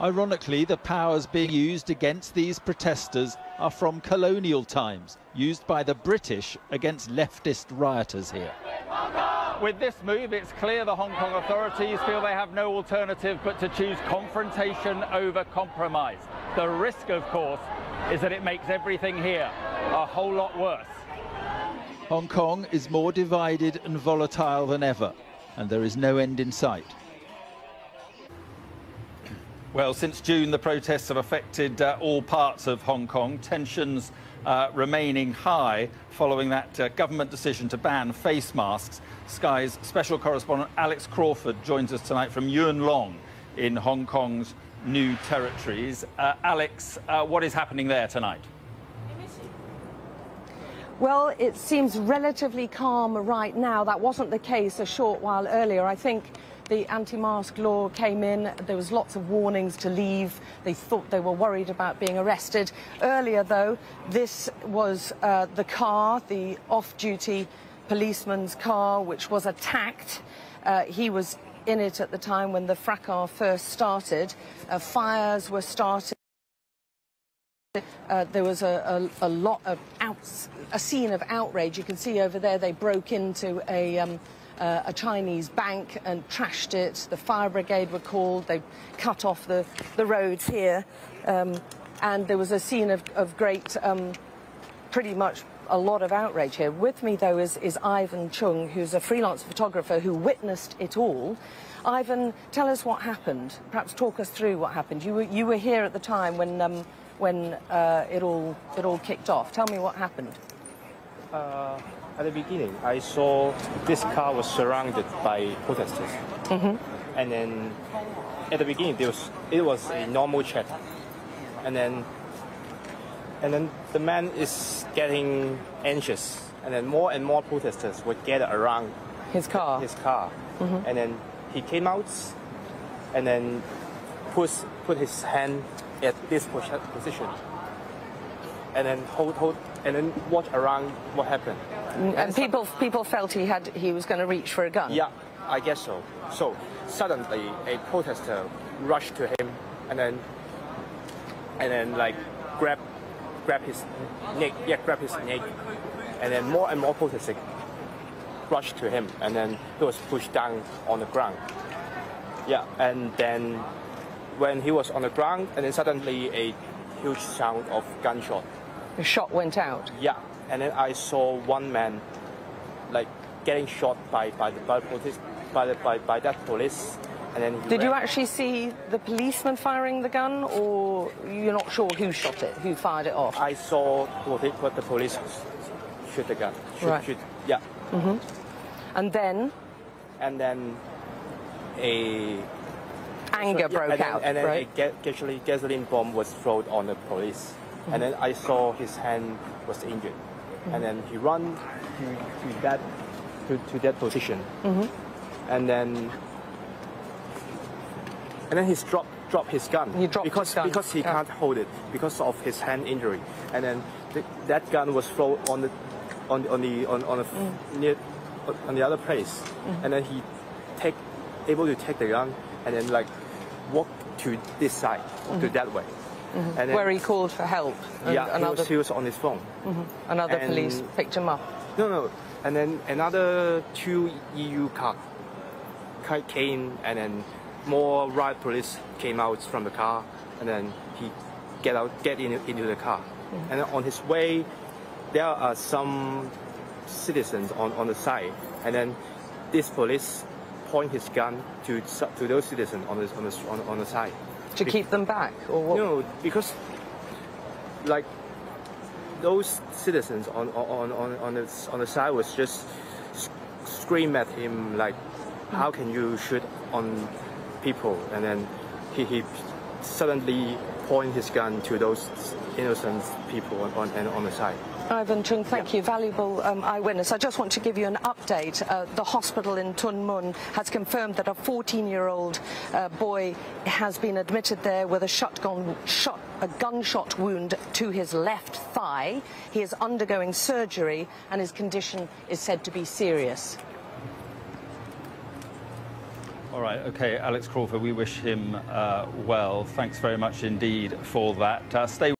Ironically, the powers being used against these protesters are from colonial times, used by the British against leftist rioters here. With this move, it's clear the Hong Kong authorities feel they have no alternative but to choose confrontation over compromise. The risk, of course, is that it makes everything here a whole lot worse. Hong Kong is more divided and volatile than ever, and there is no end in sight. Well, since June, the protests have affected uh, all parts of Hong Kong. Tensions uh, remaining high following that uh, government decision to ban face masks. Sky's special correspondent Alex Crawford joins us tonight from Yuen Long in Hong Kong's new territories. Uh, Alex, uh, what is happening there tonight? Well, it seems relatively calm right now. That wasn't the case a short while earlier. I think the anti-mask law came in, there was lots of warnings to leave. They thought they were worried about being arrested. Earlier, though, this was uh, the car, the off-duty policeman's car, which was attacked. Uh, he was in it at the time when the fracas first started. Uh, fires were started. Uh, there was a, a, a lot of a scene of outrage. You can see over there they broke into a um, uh, a Chinese bank and trashed it. The fire brigade were called. They cut off the, the roads here. Um, and there was a scene of, of great, um, pretty much a lot of outrage here. With me, though, is, is Ivan Chung, who's a freelance photographer who witnessed it all. Ivan, tell us what happened. Perhaps talk us through what happened. You were, you were here at the time when, um, when uh, it, all, it all kicked off. Tell me what happened. Uh, at the beginning, I saw this car was surrounded by protesters. Mm-hmm. And then at the beginning, there was, it was a normal chat. And then, and then the man is getting anxious. And then more and more protesters would gather around his car. His car. Mm-hmm. And then he came out and then put, put his hand at this position. And then hold, hold, and then watch around what happened. And, people people felt he had he was going to reach for a gun. Yeah, I guess so. So suddenly a protester rushed to him and then and then like grab grab his neck, yeah, grab his neck, and then more and more protesters rushed to him, and then he was pushed down on the ground. Yeah, and then when he was on the ground, and then suddenly a huge sound of gunshot. The shot went out. Yeah, and then I saw one man like getting shot by by the by, police, by, the, by, by that police. And then Did ran. you actually see the policeman firing the gun, or you're not sure who shot it, who fired it off? I saw what, it, what the police shoot the gun. Shoot, right. Shoot, yeah. Mm-hmm. And then? And then a anger so, broke and then, out. And then right? a gasoline, gasoline bomb was thrown on the police. Mm-hmm. And then I saw his hand was injured. Mm-hmm. And then he run to, to that to, to that position. Mm-hmm. And then and then he's dropped drop his gun. He dropped because his gun. because he yeah. can't hold it because of his hand injury. And then the, that gun was thrown on the on on the on, on the mm. near on the other place. Mm-hmm. And then he take able to take the gun and then like walk to this side, mm-hmm. to that way. Mm-hmm. Then, Where he called for help. yeah, he was, he was, on his phone. Mm-hmm. Another and police picked him up. No, no. And then another two EU car came, and then more riot police came out from the car, and then he get out, get in, into the car. Mm-hmm. And on his way, there are some citizens on, on the side, and then this police point his gun to to those citizens on the on the on, on the side to keep them back, or what? No, because like those citizens on on on on the on the side was just scream at him like, "How can you shoot on people?" And then he, he suddenly point his gun to those innocent people on on, on the side. Ivan Chung, thank you. Valuable um, eyewitness. I just want to give you an update. Uh, the hospital in Tuen Mun has confirmed that a 14-year-old uh, boy has been admitted there with a shotgun shot a gunshot wound to his left thigh. He is undergoing surgery and his condition is said to be serious. All right, okay, Alex Crawford, we wish him uh, well. Thanks very much indeed for that. Uh, stay